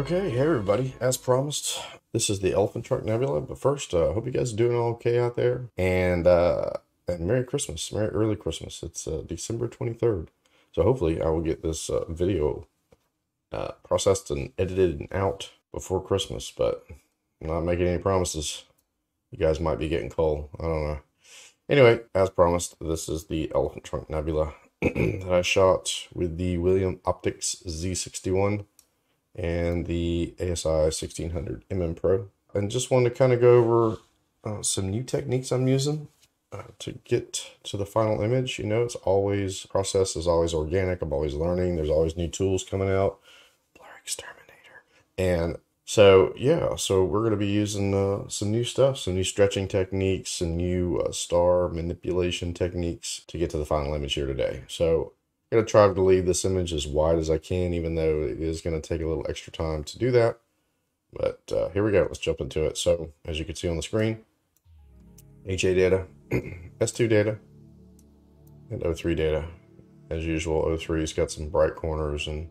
Okay, hey everybody. As promised, this is the Elephant Trunk Nebula. But first, I uh, hope you guys are doing all okay out there. And uh, and Merry Christmas, Merry early Christmas. It's uh, December 23rd. So hopefully I will get this uh, video uh, processed and edited and out before Christmas. But I'm not making any promises. You guys might be getting cold. I don't know. Anyway, as promised, this is the Elephant Trunk Nebula that I shot with the William Optics Z61 and the ASI 1600 MM Pro. And just wanted to kind of go over uh, some new techniques I'm using uh, to get to the final image. You know, it's always, process is always organic. I'm always learning. There's always new tools coming out. Blur Exterminator. And so, yeah, so we're going to be using uh, some new stuff, some new stretching techniques, some new uh, star manipulation techniques to get to the final image here today. So I'm going to try to leave this image as wide as I can, even though it is going to take a little extra time to do that. But uh, here we go. Let's jump into it. So as you can see on the screen, HA data, S2 data, and O3 data. As usual, O3's got some bright corners and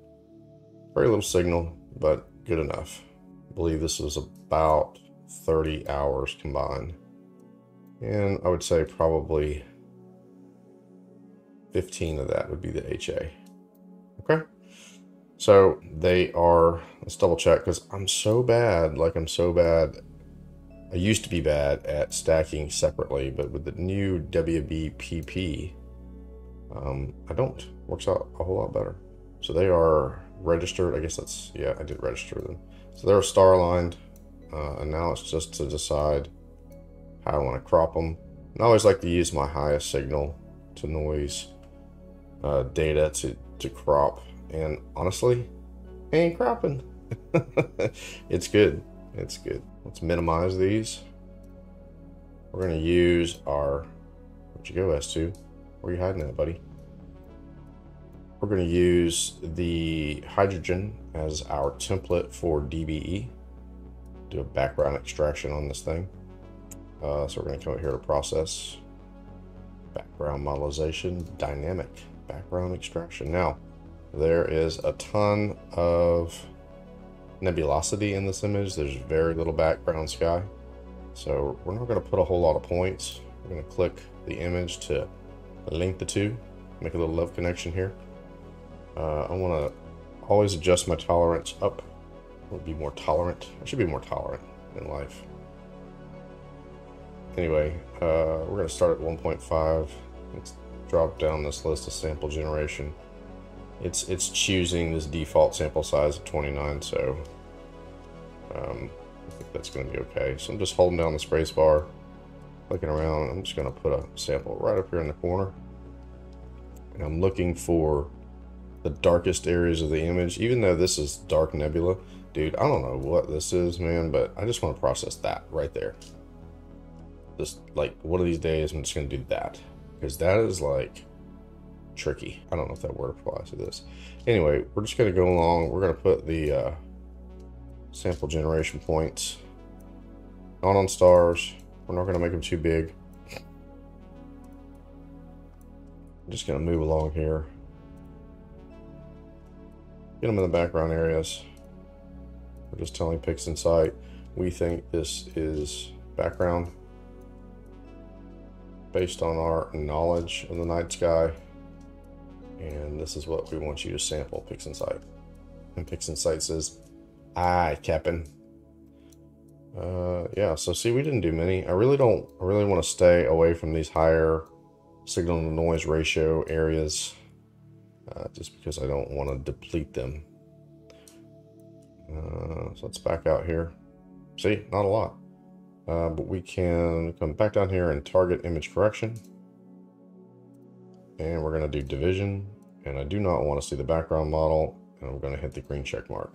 very little signal, but good enough. I believe this is about 30 hours combined. And I would say probably 15 of that would be the HA. Okay. So they are, let's double check because I'm so bad. Like I'm so bad. I used to be bad at stacking separately, but with the new WBPP, um, I don't. Works out a whole lot better. So they are registered. I guess that's, yeah, I did register them. So they're star aligned. Uh, and now it's just to decide how I want to crop them. And I always like to use my highest signal to noise uh, data to, to crop. And honestly, ain't cropping. it's good. It's good. Let's minimize these. We're going to use our, where'd you go, S2? Where are you hiding at, buddy? We're going to use the hydrogen as our template for DBE. Do a background extraction on this thing. Uh, so we're going to come up here to process, background modelization, dynamic background extraction. Now, there is a ton of nebulosity in this image. There's very little background sky. So we're not going to put a whole lot of points. We're going to click the image to link the two, make a little love connection here. Uh, I want to always adjust my tolerance up. Would be more tolerant. I should be more tolerant in life. Anyway, uh, we're going to start at 1.5. Drop down this list of sample generation. It's it's choosing this default sample size of 29, so um, I think that's going to be okay. So I'm just holding down the space bar, looking around. I'm just going to put a sample right up here in the corner. And I'm looking for the darkest areas of the image, even though this is dark nebula. Dude, I don't know what this is, man, but I just want to process that right there. Just like one of these days, I'm just going to do that because that is like tricky. I don't know if that word applies to this. Anyway, we're just going to go along. We're going to put the uh, sample generation points not on stars. We're not going to make them too big. I'm just going to move along here. Get them in the background areas. We're just telling PixInsight we think this is background based on our knowledge of the night sky. And this is what we want you to sample PixInsight. And PixInsight says, aye, Captain. Uh, yeah, so see, we didn't do many. I really don't, I really want to stay away from these higher signal to noise ratio areas uh, just because I don't want to deplete them. Uh, so let's back out here. See, not a lot. Uh, but we can come back down here and target image correction. And we're going to do division. And I do not want to see the background model. And I'm going to hit the green check mark.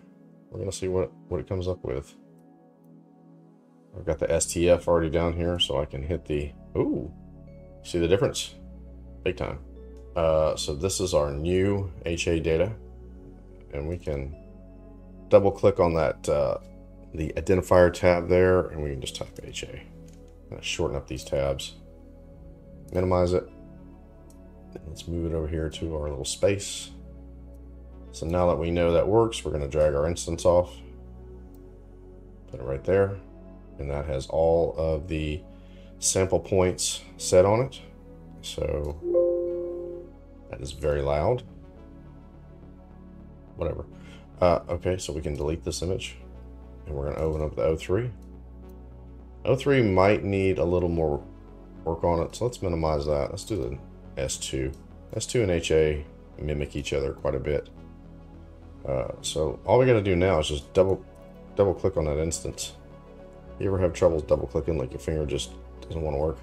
We're going to see what, what it comes up with. I've got the STF already down here, so I can hit the... Ooh! See the difference? Big time. Uh, so this is our new HA data. And we can double click on that uh, the identifier tab there, and we can just type HA. shorten up these tabs, minimize it. And let's move it over here to our little space. So now that we know that works, we're going to drag our instance off. Put it right there. And that has all of the sample points set on it. So that is very loud. Whatever. Uh, okay, so we can delete this image. And we're going to open up the O3. O3 might need a little more work on it, so let's minimize that. Let's do the S2. S2 and HA mimic each other quite a bit. Uh, so all we got to do now is just double double click on that instance. You ever have trouble double clicking like your finger just doesn't want to work?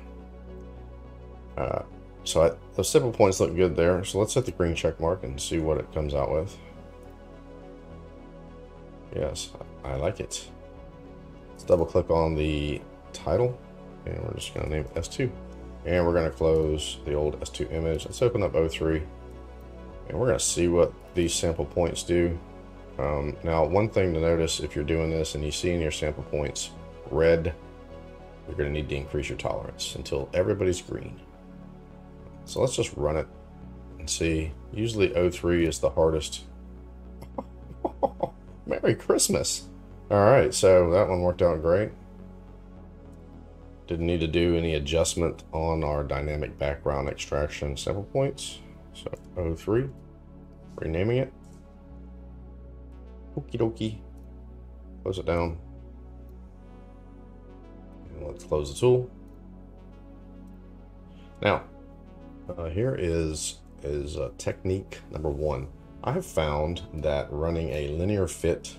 Uh, so I, those sample points look good there. So let's hit the green check mark and see what it comes out with. Yes, I like it. Let's double click on the title and we're just going to name it S2. And we're going to close the old S2 image. Let's open up O3 and we're going to see what these sample points do. Um, now, one thing to notice if you're doing this and you see in your sample points red, you're going to need to increase your tolerance until everybody's green. So let's just run it and see. Usually O3 is the hardest. Merry Christmas. All right, so that one worked out great. Didn't need to do any adjustment on our dynamic background extraction sample points. So O3, renaming it. Okie dokie. Close it down. And let's close the tool. Now, uh, here is is uh, technique number one. I have found that running a linear fit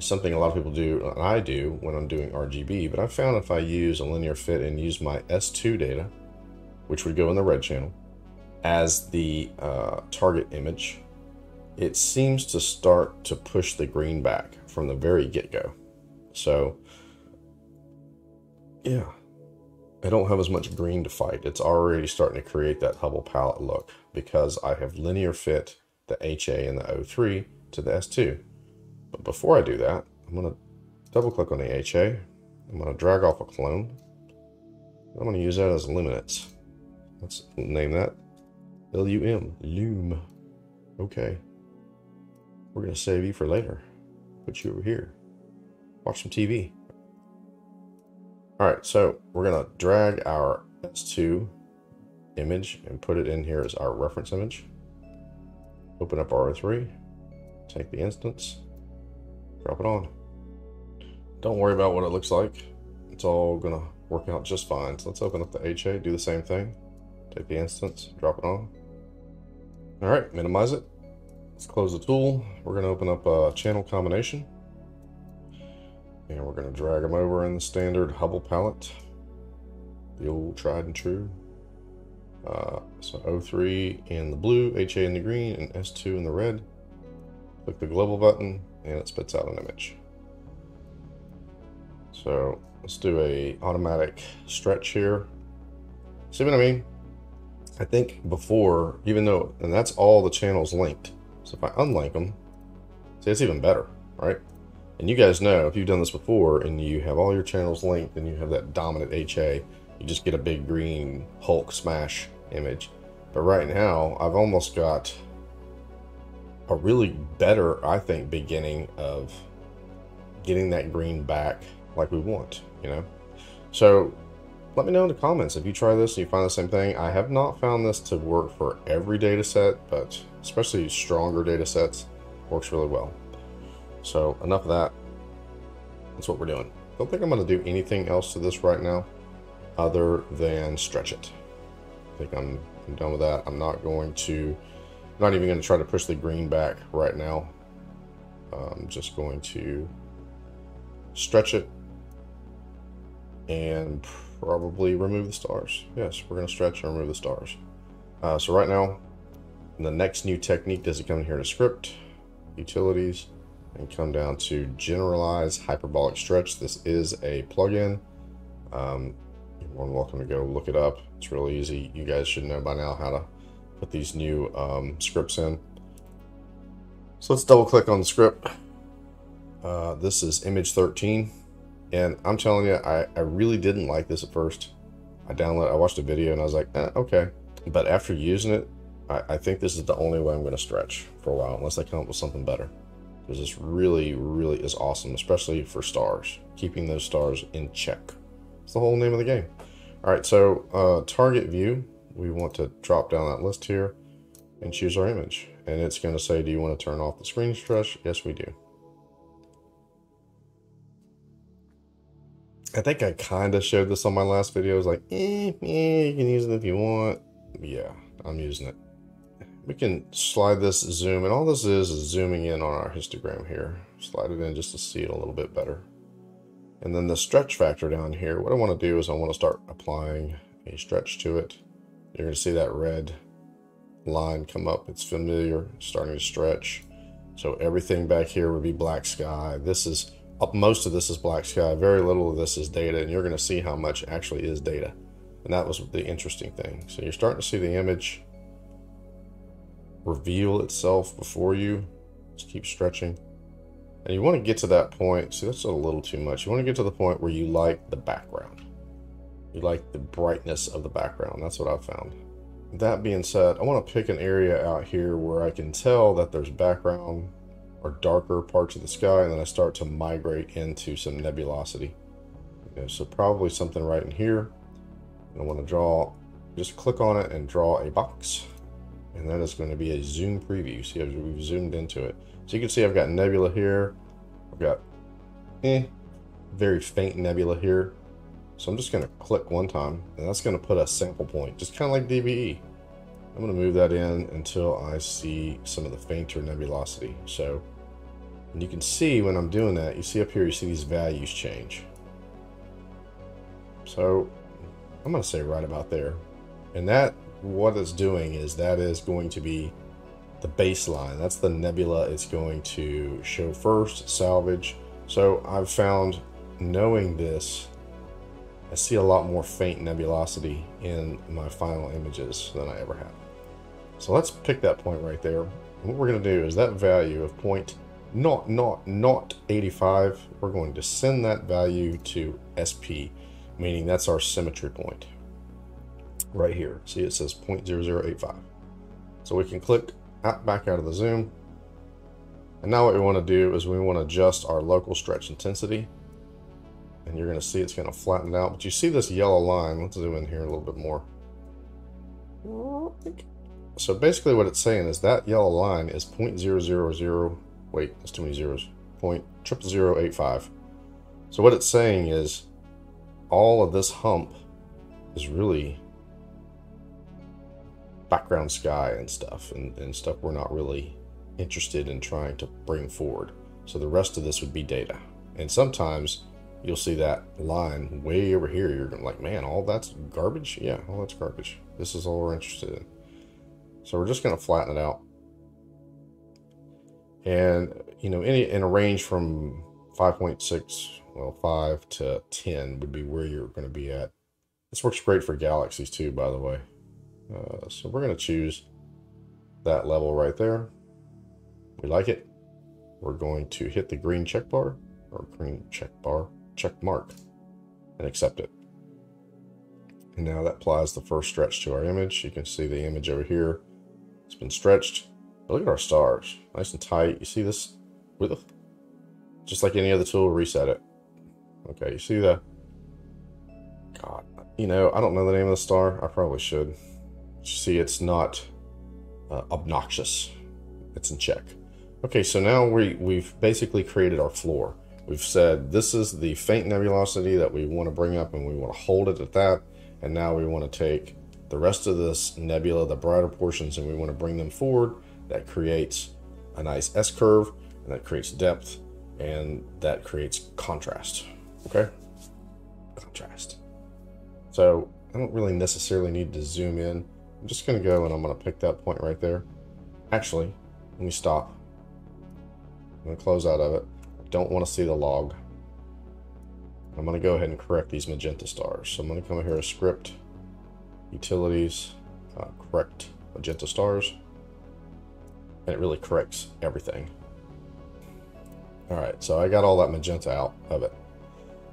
something a lot of people do, and I do when I'm doing RGB, but I found if I use a linear fit and use my S2 data, which would go in the red channel, as the uh, target image, it seems to start to push the green back from the very get-go. So, yeah, I don't have as much green to fight. It's already starting to create that Hubble palette look because I have linear fit the HA and the O3 to the S2. But before I do that, I'm going to double click on the HA. I'm going to drag off a clone. I'm going to use that as luminance. Let's name that L-U-M, Lume. Okay. We're going to save you for later. Put you over here. Watch some TV. All right, so we're gonna drag our S2 image and put it in here as our reference image. Open up O3, take the instance, drop it on. Don't worry about what it looks like. It's all gonna work out just fine. So let's open up the HA, do the same thing. Take the instance, drop it on. All right, minimize it. Let's close the tool. We're gonna open up a channel combination. And we're going to drag them over in the standard Hubble palette. The old tried and true. Uh, so O3 in the blue, HA in the green, and S2 in the red. Click the global button and it spits out an image. So let's do a automatic stretch here. See what I mean? I think before, even though, and that's all the channels linked. So if I unlink them, see, it's even better, right? And you guys know, if you've done this before and you have all your channels linked and you have that dominant HA, you just get a big green Hulk smash image. But right now, I've almost got a really better, I think, beginning of getting that green back like we want, you know? So let me know in the comments if you try this and you find the same thing. I have not found this to work for every data set, but especially stronger data sets works really well. So enough of that. That's what we're doing. Don't think I'm going to do anything else to this right now other than stretch it. I think I'm, I'm done with that. I'm not going to, not even going to try to push the green back right now. I'm just going to stretch it and probably remove the stars. Yes, we're going to stretch and remove the stars. Uh, so right now, the next new technique does it come in here to script, utilities, and come down to generalize hyperbolic stretch. This is a plugin. Um, you're more than welcome to go look it up. It's really easy. You guys should know by now how to put these new um, scripts in. So let's double click on the script. Uh, this is image 13. And I'm telling you, I, I really didn't like this at first. I downloaded, I watched a video and I was like, eh, okay. But after using it, I, I think this is the only way I'm going to stretch for a while, unless I come up with something better. because this really, really is awesome, especially for stars, keeping those stars in check. It's the whole name of the game. All right, so uh, target view, we want to drop down that list here and choose our image. And it's going to say, do you want to turn off the screen stretch? Yes, we do. I think I kind of showed this on my last video. I was like, eh, eh, you can use it if you want. Yeah, I'm using it. We can slide this zoom, and all this is is zooming in on our histogram here. Slide it in just to see it a little bit better. And then the stretch factor down here, what I want to do is I want to start applying a stretch to it. You're going to see that red line come up. It's familiar, starting to stretch. So everything back here would be black sky. This is, up most of this is black sky. Very little of this is data, and you're going to see how much actually is data. And that was the interesting thing. So you're starting to see the image reveal itself before you. Just keep stretching. And you want to get to that point. See, that's a little too much. You want to get to the point where you like the background. You like the brightness of the background. That's what I've found. That being said, I want to pick an area out here where I can tell that there's background or darker parts of the sky, and then I start to migrate into some nebulosity. So probably something right in here. I want to draw, just click on it and draw a box. And that is going to be a zoom preview. See, we've zoomed into it. So you can see I've got nebula here. I've got eh, very faint nebula here. So I'm just going to click one time, and that's going to put a sample point, just kind of like DBE. I'm going to move that in until I see some of the fainter nebulosity. So and you can see when I'm doing that, you see up here, you see these values change. So I'm going to say right about there. And that, what it's doing is that is going to be the baseline. That's the nebula it's going to show first, salvage. So I've found knowing this I see a lot more faint nebulosity in my final images than I ever have. So let's pick that point right there. what we're going to do is that value of point not not not 85, we're going to send that value to SP, meaning that's our symmetry point right here. See it says 0.0085. So we can click out, back out of the zoom. And now what we want to do is we want to adjust our local stretch intensity and you're going to see it's going to flatten out. But you see this yellow line. Let's zoom in here a little bit more. So basically what it's saying is that yellow line is 0.000, wait, that's too many zeros, 0.0085. So what it's saying is all of this hump is really background sky and stuff and, and stuff we're not really interested in trying to bring forward. So the rest of this would be data. And sometimes you'll see that line way over here. You're like, man, all that's garbage? Yeah, all that's garbage. This is all we're interested in. So we're just going to flatten it out. And, you know, any in a range from 5.6, well, 5 to 10 would be where you're going to be at. This works great for galaxies too, by the way. Uh, so we're going to choose that level right there. We like it. We're going to hit the green check bar or green check bar check mark and accept it. And now that applies the first stretch to our image. You can see the image over here. It's been stretched. But look at our stars. Nice and tight. You see this? With just like any other tool, reset it. Okay, you see the... God, you know, I don't know the name of the star. I probably should. See, it's not uh, obnoxious. It's in check. Okay, so now we, we've basically created our floor. We've said this is the faint nebulosity that we want to bring up and we want to hold it at that. And now we want to take the rest of this nebula, the brighter portions, and we want to bring them forward. That creates a nice S-curve and that creates depth and that creates contrast. Okay? Contrast. So I don't really necessarily need to zoom in. I'm just going to go and I'm going to pick that point right there. Actually, let me stop. I'm going to close out of it don't want to see the log. I'm going to go ahead and correct these magenta stars. So I'm going to come here to script, utilities, uh, correct magenta stars. And it really corrects everything. All right, so I got all that magenta out of it.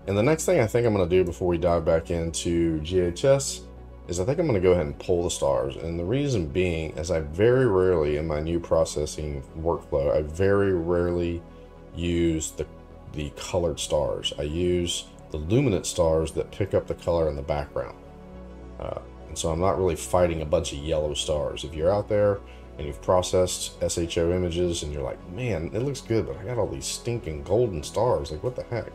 And the next thing I think I'm going to do before we dive back into GHS is I think I'm going to go ahead and pull the stars. And the reason being is I very rarely in my new processing workflow, I very rarely use the, the colored stars. I use the luminant stars that pick up the color in the background. Uh, and so I'm not really fighting a bunch of yellow stars. If you're out there and you've processed SHO images and you're like, man, it looks good, but I got all these stinking golden stars. Like, what the heck?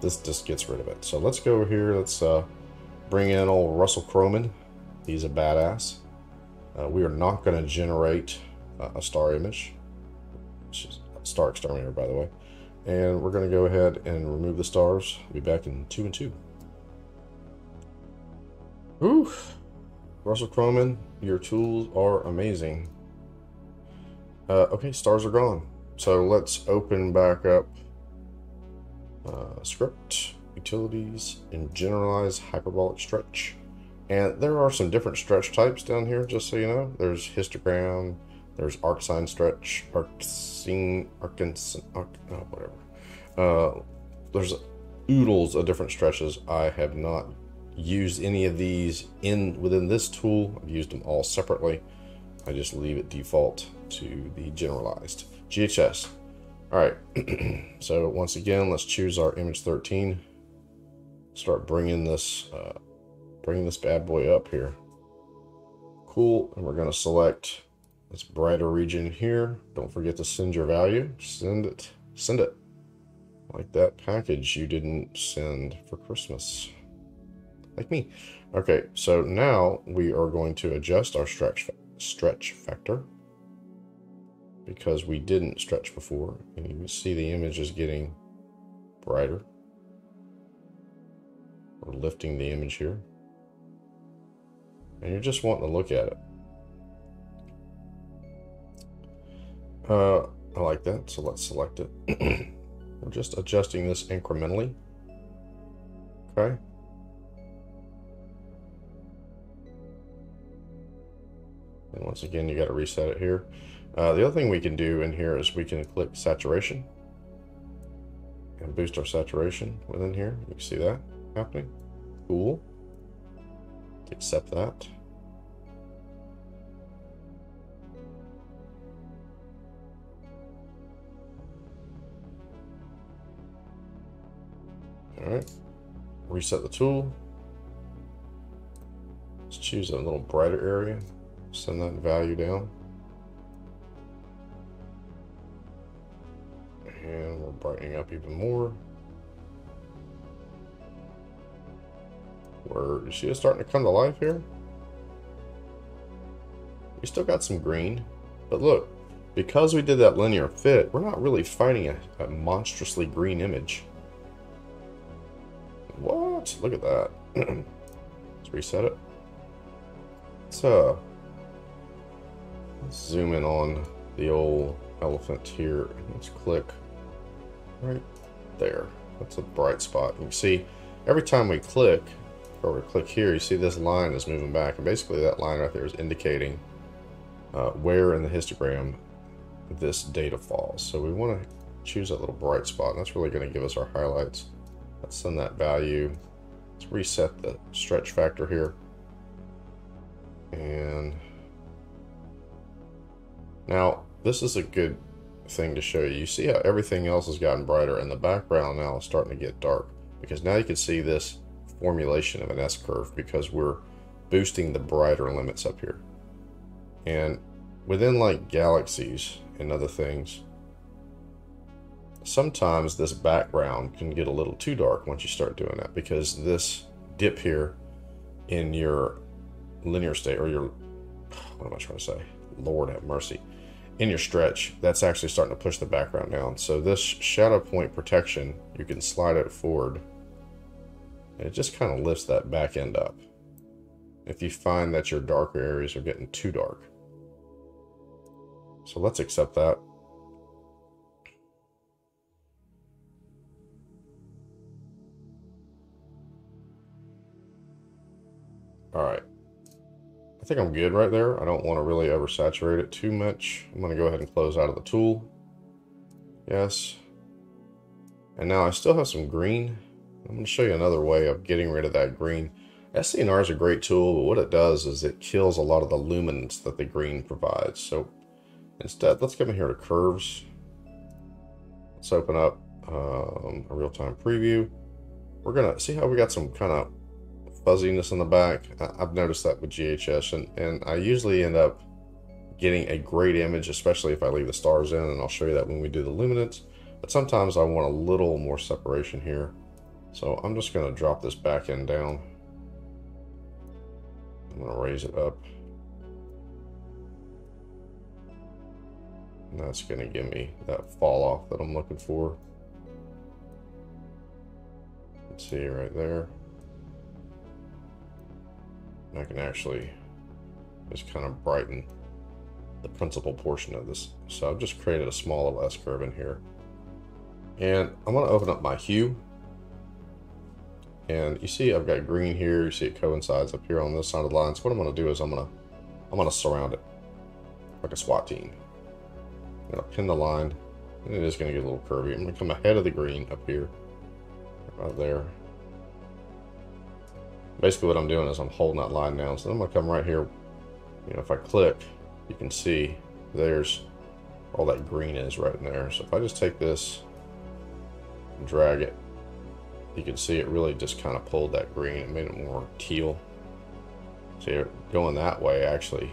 This just gets rid of it. So let's go over here. Let's uh, bring in old Russell Croman. He's a badass. Uh, we are not going to generate uh, a star image. Star Exterminator, by the way. And we're going to go ahead and remove the stars. Be back in two and two. Whew. Russell Croman, your tools are amazing. Uh, okay, stars are gone. So let's open back up uh, script, utilities, and generalize hyperbolic stretch. And there are some different stretch types down here, just so you know. There's histogram, there's arcsine stretch, arcsine, arcins, arc, oh, whatever. Uh, there's oodles of different stretches. I have not used any of these in within this tool. I've used them all separately. I just leave it default to the generalized. GHS. All right. so once again, let's choose our image 13. Start bringing this, uh, bringing this bad boy up here. Cool. And we're going to select this brighter region here. Don't forget to send your value. Send it. Send it. Like that package you didn't send for Christmas. Like me. Okay, so now we are going to adjust our stretch stretch factor because we didn't stretch before. And you can see the image is getting brighter. We're lifting the image here. And you're just wanting to look at it. Uh, I like that, so let's select it. We're just adjusting this incrementally. Okay. And once again, you got to reset it here. Uh, the other thing we can do in here is we can click saturation and boost our saturation within here. You can see that happening. Cool. Accept that. All right, reset the tool. Let's choose a little brighter area. Send that value down. And we're brightening up even more. Where is she starting to come to life here? We still got some green, but look, because we did that linear fit, we're not really fighting a, a monstrously green image. Look at that. Let's reset it. So, let's zoom in on the old elephant here. Let's click right there. That's a bright spot. You see every time we click, or we click here, you see this line is moving back. And basically that line right there is indicating uh, where in the histogram this data falls. So we want to choose that little bright spot. And that's really going to give us our highlights. Let's send that value. Let's reset the stretch factor here. And now this is a good thing to show you. You see how everything else has gotten brighter and the background now is starting to get dark because now you can see this formulation of an S-curve because we're boosting the brighter limits up here. And within like galaxies and other things, sometimes this background can get a little too dark once you start doing that because this dip here in your linear state or your, what am I trying to say? Lord have mercy in your stretch, that's actually starting to push the background down. So this shadow point protection, you can slide it forward and it just kind of lifts that back end up. If you find that your darker areas are getting too dark. So let's accept that. All right. I think I'm good right there. I don't want to really oversaturate it too much. I'm going to go ahead and close out of the tool. Yes. And now I still have some green. I'm going to show you another way of getting rid of that green. SCNR is a great tool, but what it does is it kills a lot of the luminance that the green provides. So instead, let's come in here to curves. Let's open up um, a real-time preview. We're gonna see how we got some kind of fuzziness in the back. I've noticed that with GHS, and, and I usually end up getting a great image, especially if I leave the stars in, and I'll show you that when we do the luminance. But sometimes I want a little more separation here. So I'm just gonna drop this back end down. I'm gonna raise it up. And that's gonna give me that fall off that I'm looking for. Let's see right there. I can actually just kind of brighten the principal portion of this. So I've just created a small little S curve in here. And I'm going to open up my hue. And you see I've got green here. You see it coincides up here on this side of the line. So what I'm going to do is I'm going to I'm going to surround it like a SWAT team. I'm going to pin the line. And it is going to get a little curvy. I'm going to come ahead of the green up here. Right there. Basically what I'm doing is I'm holding that line down. So I'm to come right here. You know, if I click, you can see there's all that green is right in there. So if I just take this and drag it, you can see it really just kind of pulled that green and made it more teal. So going that way actually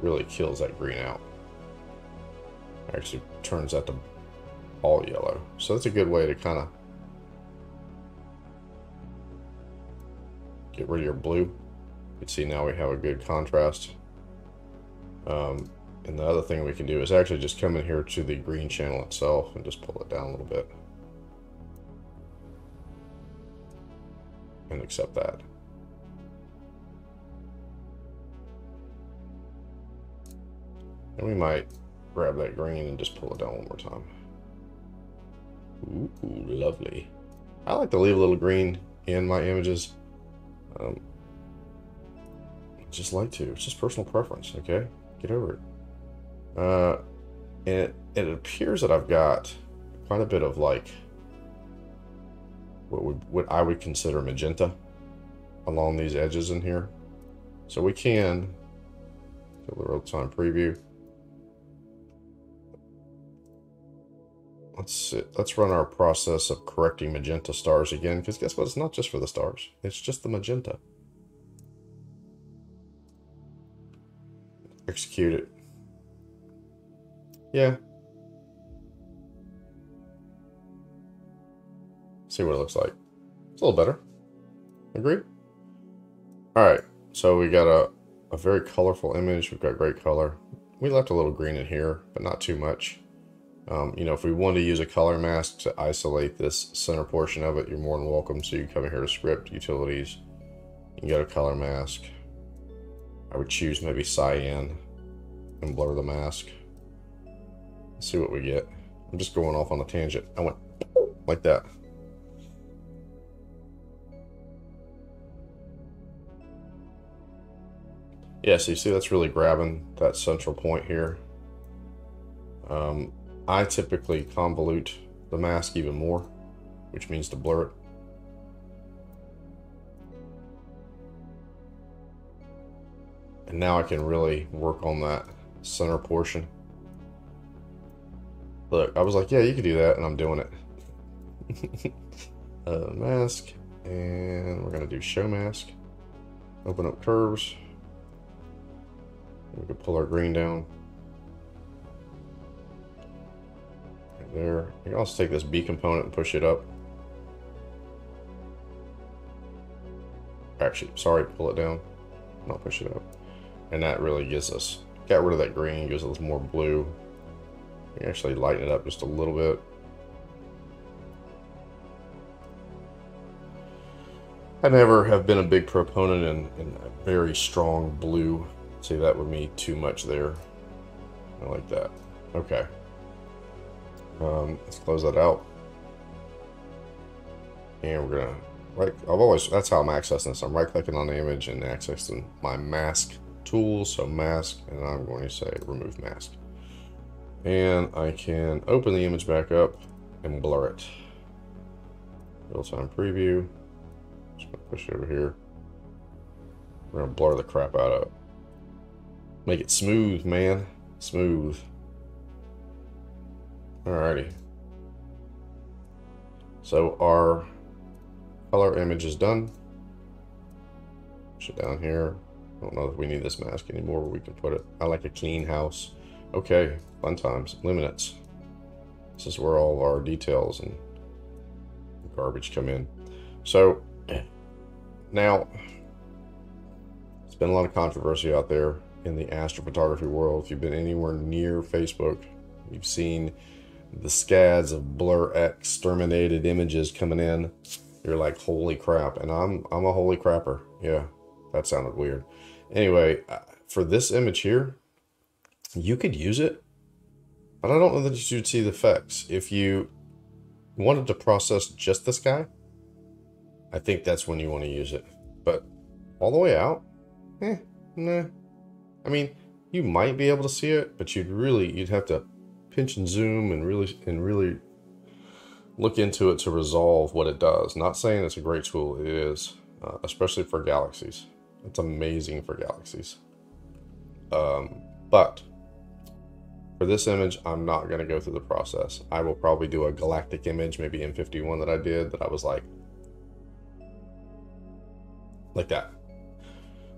really kills that green out. Actually turns that to all yellow. So that's a good way to kind of get rid of your blue. You can see now we have a good contrast. Um, and the other thing we can do is actually just come in here to the green channel itself and just pull it down a little bit. And accept that. And we might grab that green and just pull it down one more time. Ooh, lovely. I like to leave a little green in my images. Um, just like to. It's just personal preference, okay? Get over it. Uh, and it, it appears that I've got quite a bit of like what would what I would consider magenta along these edges in here. So we can do the real-time preview. Let's let's run our process of correcting magenta stars again, because guess what? It's not just for the stars. It's just the magenta. Execute it. Yeah. See what it looks like. It's a little better. Agree? Alright, so we got a, a very colorful image. We've got great color. We left a little green in here, but not too much. Um, you know, if we want to use a color mask to isolate this center portion of it, you're more than welcome. So you come in here to script, utilities, you can go to color mask. I would choose maybe cyan and blur the mask. Let's see what we get. I'm just going off on a tangent. I went like that. Yeah, so you see that's really grabbing that central point here. Um, I typically convolute the mask even more, which means to blur it. And now I can really work on that center portion. Look, I was like, yeah, you can do that, and I'm doing it. uh, mask, and we're gonna do show mask. Open up curves. We can pull our green down. There. You can also take this B component and push it up. Actually, sorry, pull it down, not push it up. And that really gives us, got rid of that green, gives us more blue. We actually lighten it up just a little bit. I never have been a big proponent in, in a very strong blue. See, that would be too much there. I like that. Okay. Um, let's close that out. And we're gonna right. I've always that's how I'm accessing this. I'm right clicking on the image and accessing my mask tool. So mask, and I'm going to say remove mask. And I can open the image back up and blur it. Real time preview. Just gonna push it over here. We're gonna blur the crap out of it. Make it smooth, man. Smooth. Alrighty. So our color image is done. Push it down here. I don't know if we need this mask anymore we can put it. I like a clean house. Okay, fun times. Luminance. This is where all our details and garbage come in. So now it's been a lot of controversy out there in the astrophotography world. If you've been anywhere near Facebook, you've seen the scads of blur exterminated images coming in. You're like, holy crap. And I'm I'm a holy crapper. Yeah, that sounded weird. Anyway, uh, for this image here, you could use it, but I don't know that you should see the effects. If you wanted to process just this guy, I think that's when you want to use it. But all the way out, eh, nah. I mean, you might be able to see it, but you'd really you'd have to pinch and zoom and really and really look into it to resolve what it does. Not saying it's a great tool, it is, uh, especially for galaxies. It's amazing for galaxies. Um, but for this image, I'm not going to go through the process. I will probably do a galactic image, maybe M51 that I did, that I was like, like that.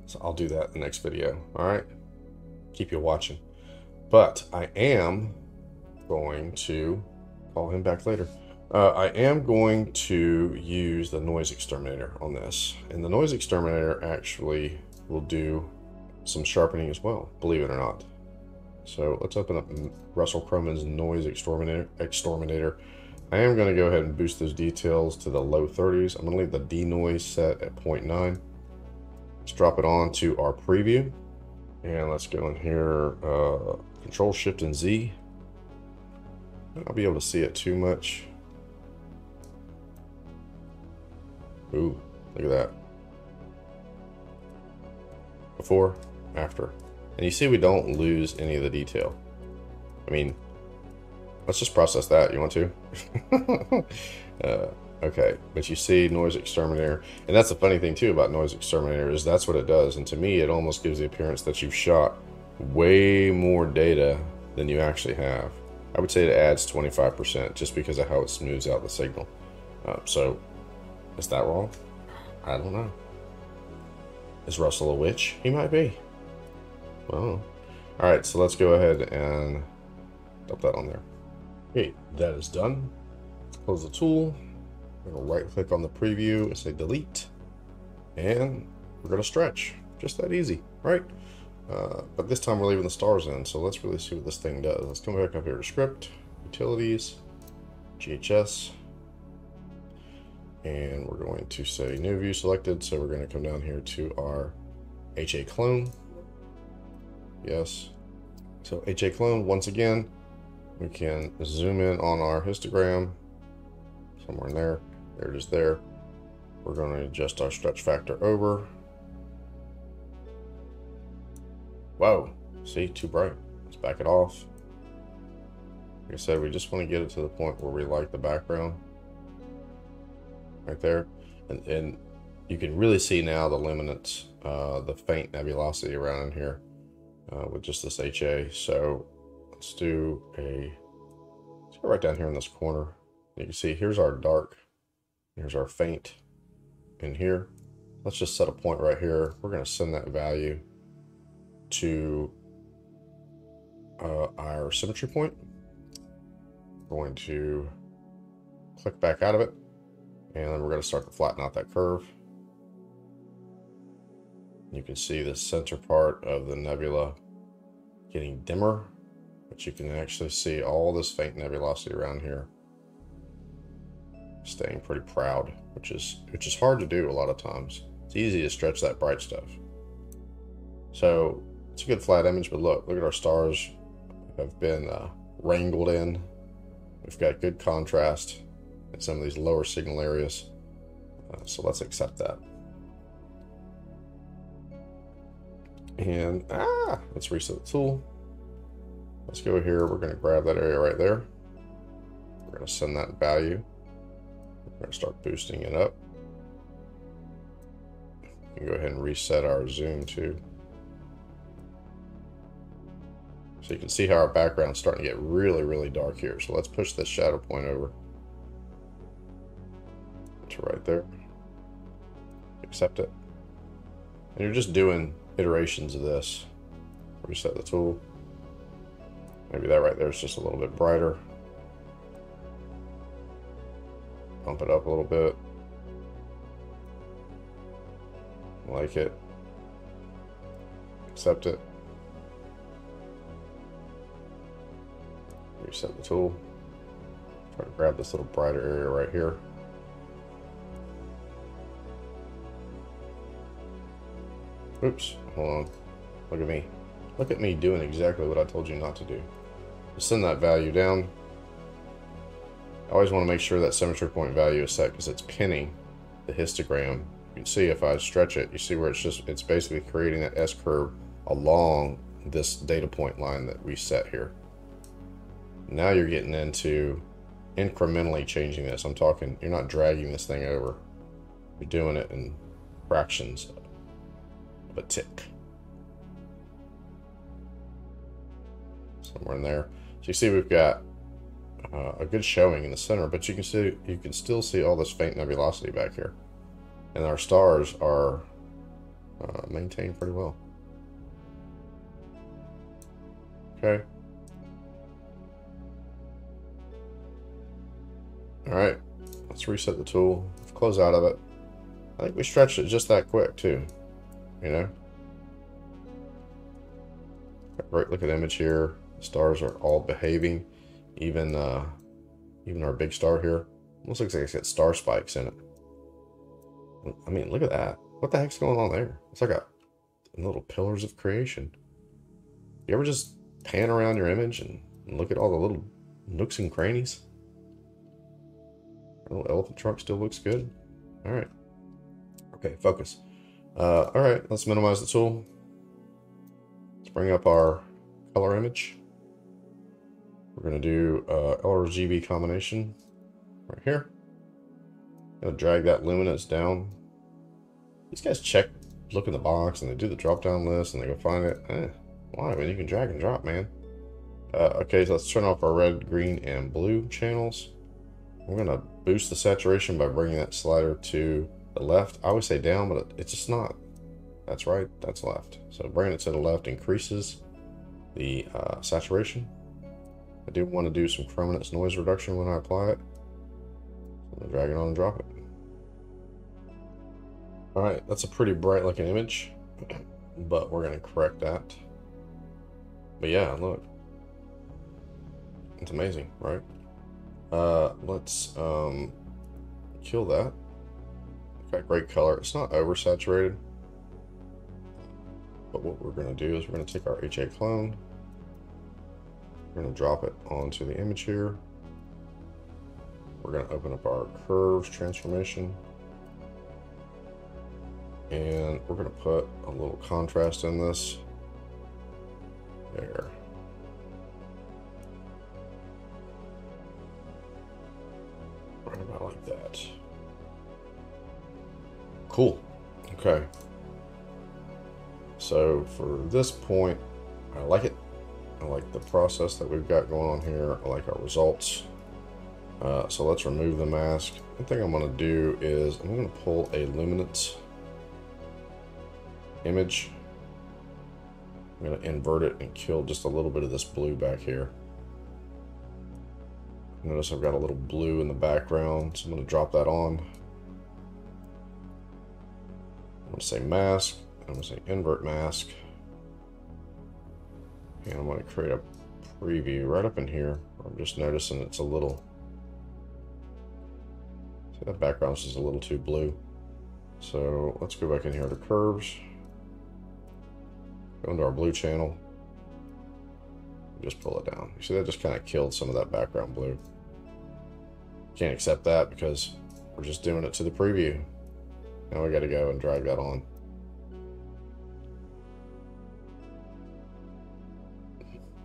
So I'll do that in the next video. All right. Keep you watching. But I am going to call him back later. Uh, I am going to use the noise exterminator on this. And the noise exterminator actually will do some sharpening as well, believe it or not. So let's open up Russell Croman's noise exterminator. I am going to go ahead and boost those details to the low 30s. I'm going to leave the denoise set at 0.9. Let's drop it on to our preview. And let's go in here, uh, Control Shift and Z. I'll be able to see it too much. Ooh, look at that. Before, after. And you see we don't lose any of the detail. I mean, let's just process that. You want to? uh, okay, but you see noise exterminator. And that's the funny thing too about noise exterminator is that's what it does. And to me, it almost gives the appearance that you've shot way more data than you actually have. I would say it adds 25% just because of how it smooths out the signal. Uh, so is that wrong? I don't know. Is Russell a witch? He might be. Well, all right, so let's go ahead and dump that on there. Okay, that is done. Close the tool. We're gonna right click on the preview and say delete. And we're gonna stretch. Just that easy, right? Uh, but this time we're leaving the stars in, so let's really see what this thing does. Let's come back up here to script, utilities, GHS, and we're going to say new view selected. So we're going to come down here to our HA clone. Yes. So HA clone, once again, we can zoom in on our histogram somewhere in there. There it is there. We're going to adjust our stretch factor over. Whoa, see, too bright. Let's back it off. Like I said, we just want to get it to the point where we like the background right there. And, and you can really see now the luminance, uh, the faint nebulosity around in here uh, with just this HA. So let's do a, let's go right down here in this corner. You can see here's our dark, here's our faint in here. Let's just set a point right here. We're going to send that value to uh, our symmetry point. Going to click back out of it and then we're going to start to flatten out that curve. You can see the center part of the nebula getting dimmer, but you can actually see all this faint nebulosity around here staying pretty proud, which is which is hard to do a lot of times. It's easy to stretch that bright stuff. So it's a good flat image, but look, look at our stars have been uh, wrangled in. We've got good contrast in some of these lower signal areas. Uh, so let's accept that. And ah, let's reset the tool. Let's go here. We're going to grab that area right there. We're going to send that value. We're going to start boosting it up. Go ahead and reset our zoom too. So you can see how our background's starting to get really, really dark here. So let's push this shadow point over to right there. Accept it. And you're just doing iterations of this. Reset the tool. Maybe that right there is just a little bit brighter. Bump it up a little bit. Like it. Accept it. Reset the tool. Try to grab this little brighter area right here. Oops, hold on. Look at me. Look at me doing exactly what I told you not to do. Send that value down. I always want to make sure that symmetry point value is set because it's pinning the histogram. You can see if I stretch it, you see where it's just, it's basically creating that S curve along this data point line that we set here. Now you're getting into incrementally changing this. I'm talking, you're not dragging this thing over. You're doing it in fractions of a tick. Somewhere in there. So you see we've got uh, a good showing in the center, but you can see you can still see all this faint nebulosity back here, and our stars are uh, maintained pretty well. Okay. All right, let's reset the tool. Close out of it. I think we stretched it just that quick too, you know. Great look at the image here. The stars are all behaving. Even uh, even our big star here. Almost looks like it's got star spikes in it. I mean, look at that. What the heck's going on there? It's like a little pillars of creation. You ever just pan around your image and look at all the little nooks and crannies? Little elephant trunk still looks good. All right. Okay, focus. Uh, all right, let's minimize the tool. Let's bring up our color image. We're to do uh, LRGB combination right here. Gonna drag that luminance down. These guys check, look in the box, and they do the drop down list, and they go find it. Eh, why? I mean, you can drag and drop, man. Uh, okay, so let's turn off our red, green, and blue channels. We're gonna boost the saturation by bringing that slider to the left. I always say down, but it's just not. That's right, that's left. So bringing it to the left increases the uh, saturation. I do want to do some chrominance noise reduction when I apply it. I'm gonna drag it on and drop it. All right, that's a pretty bright looking image, but we're gonna correct that. But yeah, look, it's amazing, right? Uh, let's um, kill that. Got great color. It's not oversaturated. But what we're going to do is we're going to take our HA clone. We're going to drop it onto the image here. We're going to open up our curves transformation. And we're going to put a little contrast in this. There. Right about like that. Cool. Okay. So for this point, I like it. I like the process that we've got going on here. I like our results. Uh, so let's remove the mask. One thing I'm going to do is I'm going to pull a luminance image. I'm going to invert it and kill just a little bit of this blue back here. Notice I've got a little blue in the background, so I'm going to drop that on. I'm going to say mask, I'm going to say invert mask. And I'm going to create a preview right up in here. I'm just noticing it's a little... See, that background's just a little too blue. So let's go back in here to curves. Go into our blue channel. Just pull it down. You see that just kind of killed some of that background blue. Can't accept that because we're just doing it to the preview. Now we got to go and drag that on.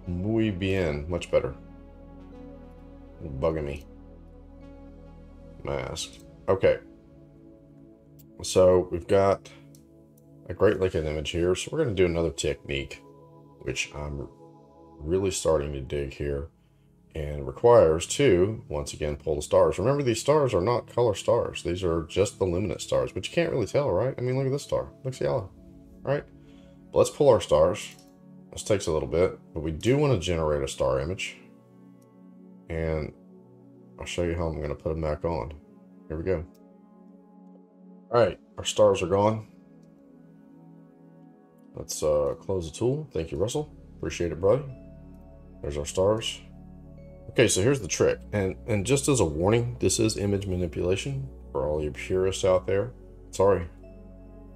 Muy bien. Much better. Bugging me. Mask. Okay. So we've got a great looking image here. So we're to do another technique, which I'm really starting to dig here and requires to, once again, pull the stars. Remember, these stars are not color stars. These are just the luminous stars, but you can't really tell, right? I mean, look at this star. Looks yellow, right? But let's pull our stars. This takes a little bit, but we do want to generate a star image. And I'll show you how I'm going to put them back on. Here we go. All right, our stars are gone. Let's uh, close the tool. Thank you, Russell. Appreciate it, buddy. There's our stars. Okay, so here's the trick. And, and just as a warning, this is image manipulation for all you purists out there. Sorry.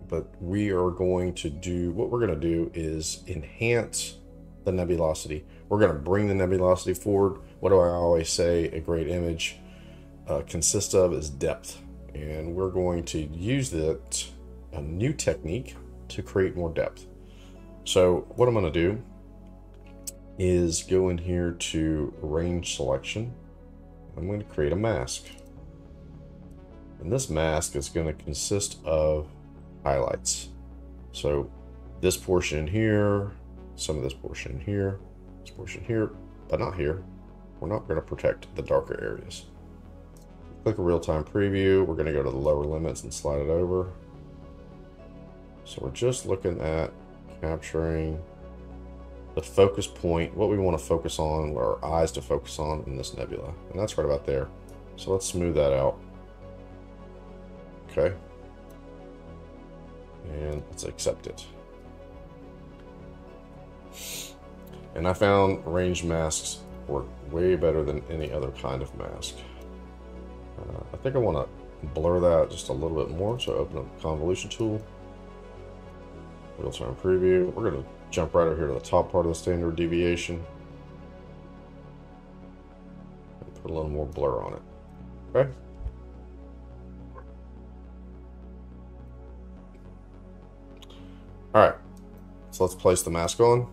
But we are going to do, what we're going to do is enhance the nebulosity. We're going to bring the nebulosity forward. What do I always say a great image uh, consists of is depth. And we're going to use that, a new technique to create more depth. So what I'm going to do is go in here to range selection. I'm going to create a mask. And this mask is going to consist of highlights. So this portion here, some of this portion here, this portion here, but not here. We're not going to protect the darker areas. Click a real-time preview. We're going to go to the lower limits and slide it over. So we're just looking at capturing the focus point, what we want to focus on, our eyes to focus on in this nebula. And that's right about there. So let's smooth that out. Okay. And let's accept it. And I found range masks work way better than any other kind of mask. Uh, I think I want to blur that just a little bit more. So open up the convolution tool. Real-time preview. We're going to jump right over here to the top part of the standard deviation. And put a little more blur on it. Okay. All right. So let's place the mask on.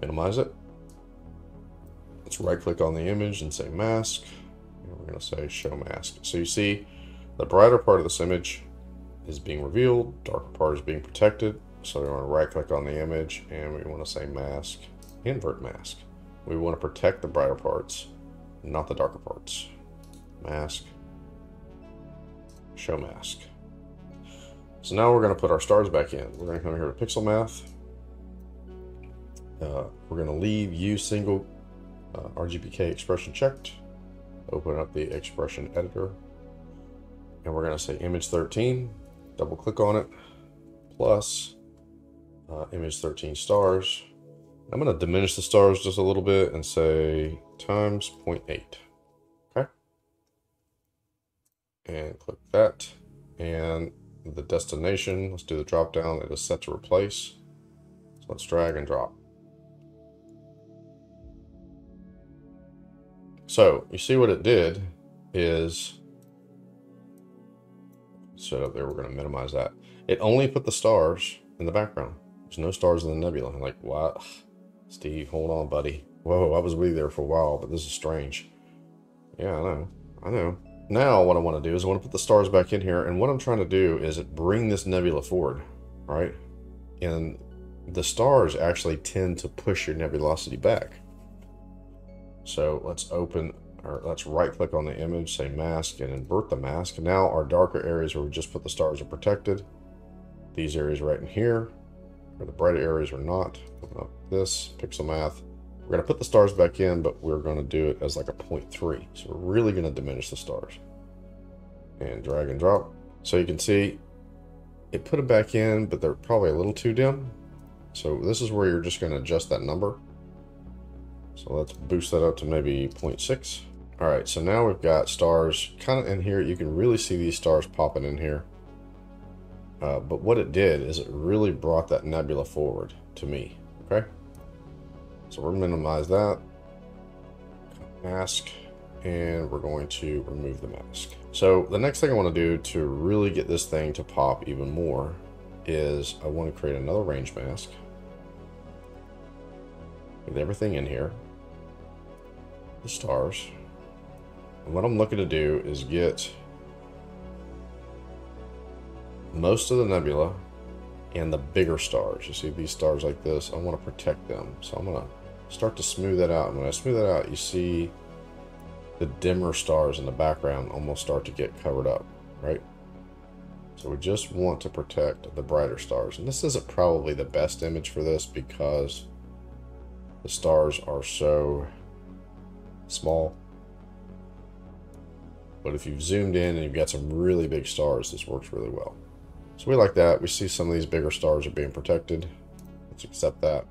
Minimize it. Let's right click on the image and say mask. And we're going to say show mask. So you see the brighter part of this image is being revealed, darker part is being protected. So we want to right click on the image and we want to say mask, invert mask. We want to protect the brighter parts, not the darker parts. Mask, show mask. So now we're going to put our stars back in. We're going to come here to pixel math. Uh, we're going to leave use single uh, RGBK expression checked. Open up the expression editor. And we're going to say image 13 double click on it, plus uh, image 13 stars. I'm going to diminish the stars just a little bit and say times 0.8. Okay. And click that. And the destination, let's do the drop down. It is set to replace. So let's drag and drop. So you see what it did is set up there. We're going to minimize that. It only put the stars in the background. There's no stars in the nebula. I'm like, what? Steve, hold on, buddy. Whoa, I was with you there for a while, but this is strange. Yeah, I know. I know. Now what I want to do is I want to put the stars back in here, and what I'm trying to do is bring this nebula forward, right? And the stars actually tend to push your nebulosity back. So let's open or let's right click on the image, say mask and invert the mask. Now our darker areas where we just put the stars are protected. These areas right in here, the brighter areas are not. Open up this, pixel math. We're gonna put the stars back in, but we're gonna do it as like a 0.3. So we're really gonna diminish the stars. And drag and drop. So you can see it put it back in, but they're probably a little too dim. So this is where you're just gonna adjust that number. So let's boost that up to maybe 0.6. All right, so now we've got stars kind of in here. You can really see these stars popping in here. Uh, but what it did is it really brought that nebula forward to me, okay? So we're minimize that, mask, and we're going to remove the mask. So the next thing I want to do to really get this thing to pop even more is I want to create another range mask with everything in here, the stars, and what I'm looking to do is get most of the nebula and the bigger stars. You see these stars like this, I want to protect them. So I'm going to start to smooth that out. And when I smooth that out, you see the dimmer stars in the background almost start to get covered up, right? So we just want to protect the brighter stars. And this isn't probably the best image for this because the stars are so small. But if you've zoomed in and you've got some really big stars, this works really well. So we like that. We see some of these bigger stars are being protected. Let's accept that.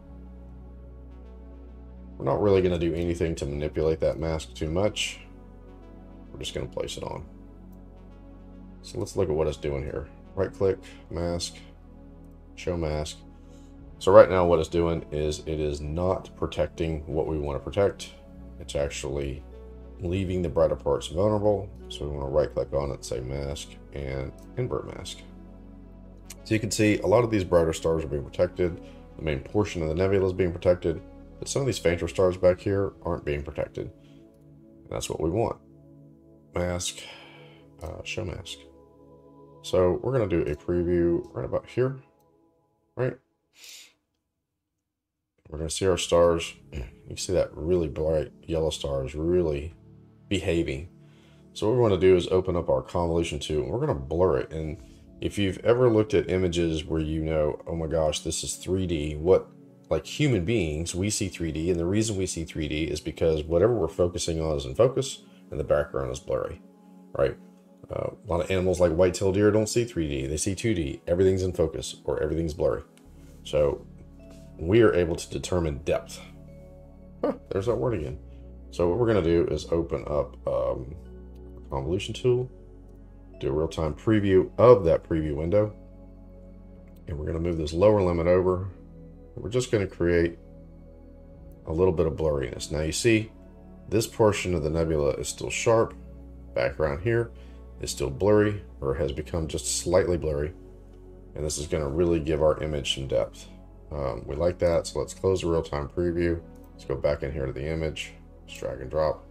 We're not really going to do anything to manipulate that mask too much. We're just going to place it on. So let's look at what it's doing here. Right click, mask, show mask. So right now what it's doing is it is not protecting what we want to protect. It's actually leaving the brighter parts vulnerable. So we want to right click on it, say mask and invert mask. So you can see a lot of these brighter stars are being protected. The main portion of the nebula is being protected, but some of these fainter stars back here aren't being protected. And that's what we want. Mask, uh, show mask. So we're going to do a preview right about here, right? We're going to see our stars. You can see that really bright yellow star is really behaving. So what we want to do is open up our convolution tool and we're going to blur it. And if you've ever looked at images where you know, oh my gosh, this is 3D, what like human beings, we see 3D. And the reason we see 3D is because whatever we're focusing on is in focus and the background is blurry, right? Uh, a lot of animals like white-tailed deer don't see 3D, they see 2D. Everything's in focus or everything's blurry. So we are able to determine depth. Huh, there's that word again. So what we're going to do is open up um, convolution tool, do a real-time preview of that preview window. And we're going to move this lower limit over. We're just going to create a little bit of blurriness. Now you see this portion of the nebula is still sharp. Background here is still blurry or has become just slightly blurry. And this is going to really give our image some depth. Um, we like that, so let's close the real-time preview. Let's go back in here to the image. Let's drag and drop.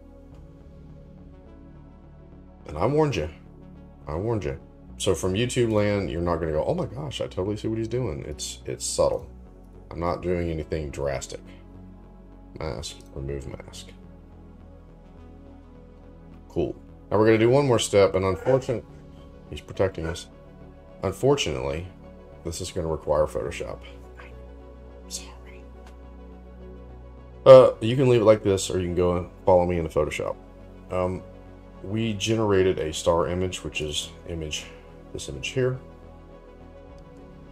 And I warned you. I warned you. So from YouTube land, you're not going to go, oh my gosh, I totally see what he's doing. It's it's subtle. I'm not doing anything drastic. Mask, remove mask. Cool. Now we're going to do one more step, and unfortunately, he's protecting us. Unfortunately, this is going to require Photoshop. Sorry. Uh, you can leave it like this, or you can go and follow me in the Photoshop. Um, we generated a star image, which is image, this image here.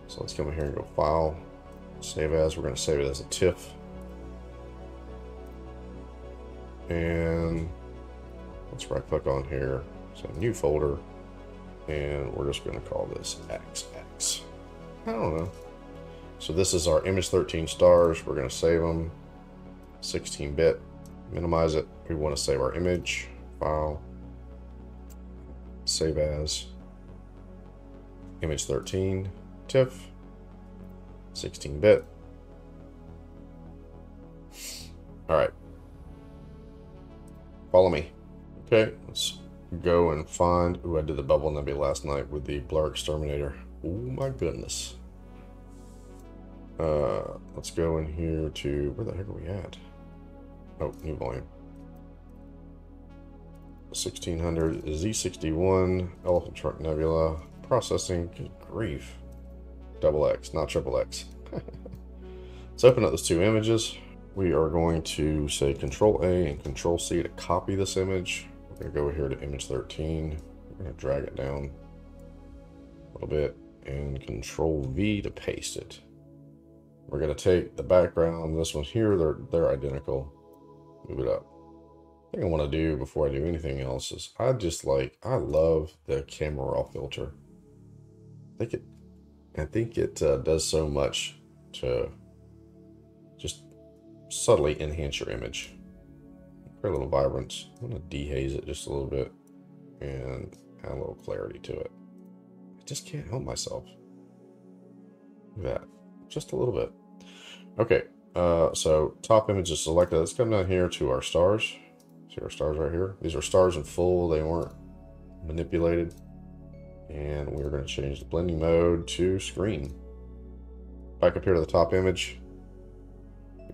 So let's come in here and go File, Save As. We're going to save it as a TIFF. And let's right click on here, so new folder, and we're just going to call this XX. I don't know. So this is our image 13 stars. We're going to save them 16 bit, minimize it. We want to save our image file, save as image 13 TIFF 16 bit. All right. Follow me. Okay, let's go and find. Ooh, I did the bubble nebula last night with the BlurXTerminator. Oh my goodness. Uh, let's go in here to where the heck are we at? Oh, new volume. 1600 Z61 Elephant Trunk Nebula processing. Good grief. Double X, not triple X. Let's open up those two images. We are going to say Control A and Control C to copy this image. We're going to go here to image 13. We're going to drag it down a little bit and Control V to paste it. We're going to take the background, this one here, they're, they're identical. Move it up thing I want to do before I do anything else is I just like I love the camera raw filter. I think it I think it uh, does so much to just subtly enhance your image. Create a little vibrance. I'm gonna dehaze it just a little bit and add a little clarity to it. I just can't help myself. that. Just a little bit. Okay, uh, so top image is selected. Let's come down here to our stars. See our stars right here? These are stars in full. They weren't manipulated. And we're going to change the blending mode to screen. Back up here to the top image.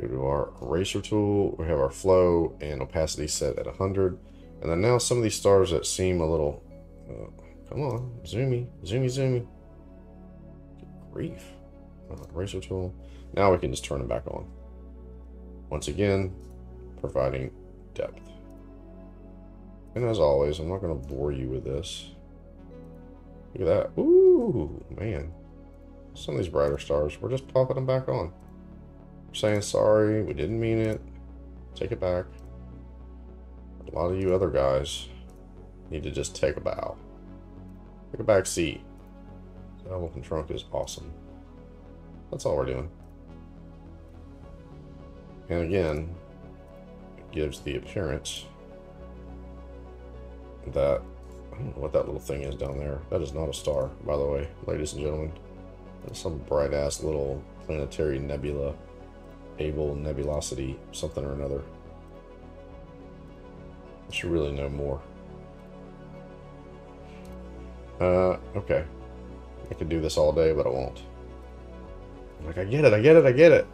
Go to our eraser tool. We have our flow and opacity set at 100. And then now some of these stars that seem a little... Uh, come on, zoomy, zoomy, zoomy. Good grief. Uh, eraser tool. Now we can just turn it back on. Once again, providing depth. And as always, I'm not going to bore you with this. Look at that. Ooh, man. Some of these brighter stars, we're just popping them back on. We're saying sorry, we didn't mean it. Take it back. A lot of you other guys need to just take a bow. Take a back seat. Elephant trunk is awesome. That's all we're doing. And again, it gives the appearance that I don't know what that little thing is down there. That is not a star, by the way, ladies and gentlemen. That's some bright ass little planetary nebula, Abell nebulosity, something or another. I should really know more. Uh, okay. I could do this all day, but I won't. Like, I get it, I get it, I get it.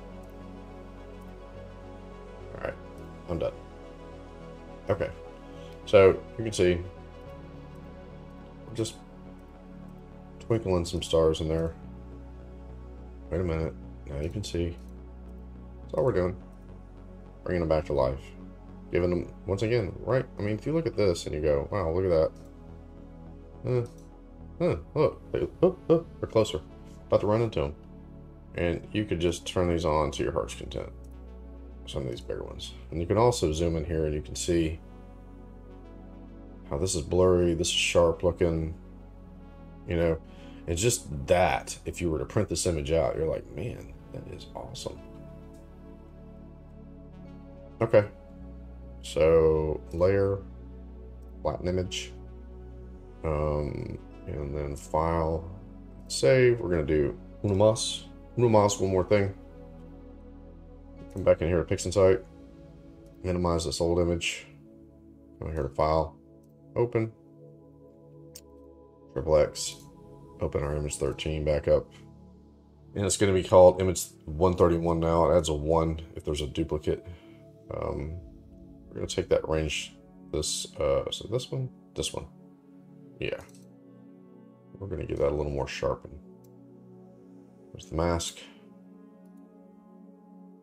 Alright, I'm done. Okay. So, you can see, I'm just twinkling some stars in there. Wait a minute. Now you can see. That's all we're doing. Bringing them back to life. Giving them, once again, right? I mean, if you look at this and you go, wow, look at that. Uh, uh, look. Oh, oh, they're closer. About to run into them. And you could just turn these on to your heart's content. Some of these bigger ones. And you can also zoom in here and you can see how this is blurry, this is sharp looking, you know. It's just that, if you were to print this image out, you're like, man, that is awesome. Okay. So, layer, flatten image, um, and then file, save. We're going to do Unomas. Unomas, one more thing. Come back in here to PixInsight. Minimize this old image. Come here to file open. Triple X, open our image 13 back up. And it's going to be called image 131 now. It adds a 1 if there's a duplicate. Um, we're going to take that range, this, uh, so this one, this one. Yeah. We're going to give that a little more sharpen. There's the mask.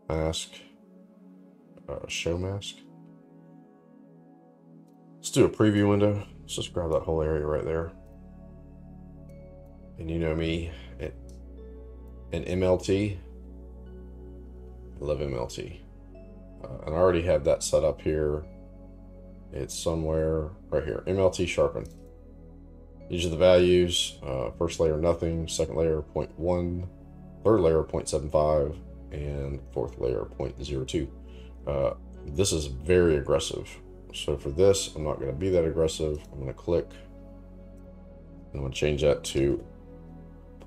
Mask. Uh, show mask. Let's do a preview window. Let's just grab that whole area right there. And you know me, an MLT. I love MLT. Uh, and I already have that set up here. It's somewhere right here. MLT sharpen. These are the values. Uh, first layer nothing, second layer 0.1, third layer 0.75, and fourth layer 0.02. Uh, this is very aggressive. So for this, I'm not going to be that aggressive. I'm going to click. I'm going to change that to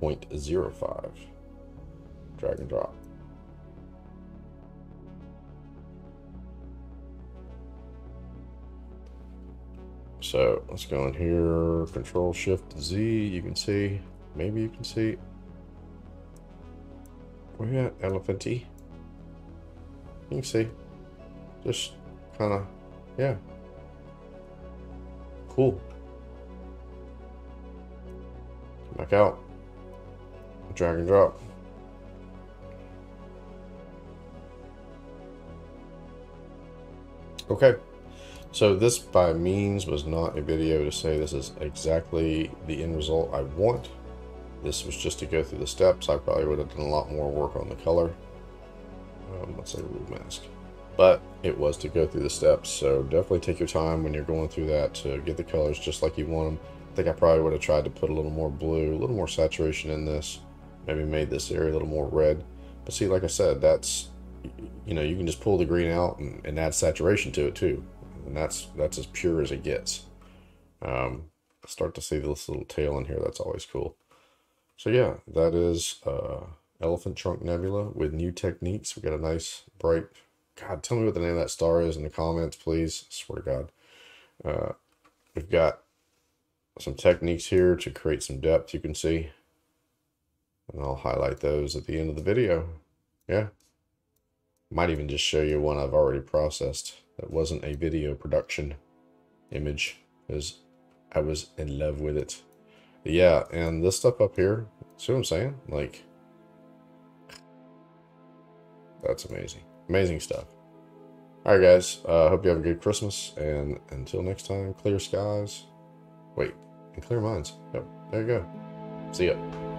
0.05. Drag and drop. So let's go in here, Control Shift Z. You can see, maybe you can see. Where at, Elephanty? You can see, just kind of yeah. Cool. Back out. Drag and drop. Okay. So this by means was not a video to say this is exactly the end result I want. This was just to go through the steps. I probably would have done a lot more work on the color. Um, let's say remove mask but it was to go through the steps. So definitely take your time when you're going through that to get the colors just like you want them. I think I probably would have tried to put a little more blue, a little more saturation in this, maybe made this area a little more red. But see, like I said, that's, you know, you can just pull the green out and, and add saturation to it too. And that's, that's as pure as it gets. Um, start to see this little tail in here. That's always cool. So yeah, that is uh, Elephant Trunk Nebula with new techniques. We got a nice bright God, tell me what the name of that star is in the comments, please. I swear to God. Uh, we've got some techniques here to create some depth you can see. And I'll highlight those at the end of the video. Yeah. Might even just show you one I've already processed that wasn't a video production image because I was in love with it. But yeah, and this stuff up here, see what I'm saying? Like, that's amazing. Amazing stuff. All right, guys. Uh, hope you have a good Christmas. And until next time, clear skies. Wait, and clear minds. Yep, there you go. See ya.